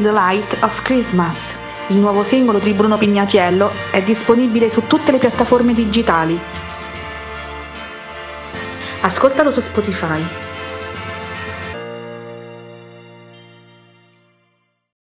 The Light of Christmas. Il nuovo singolo di Bruno Pignatiello è disponibile su tutte le piattaforme digitali. Ascoltalo su Spotify.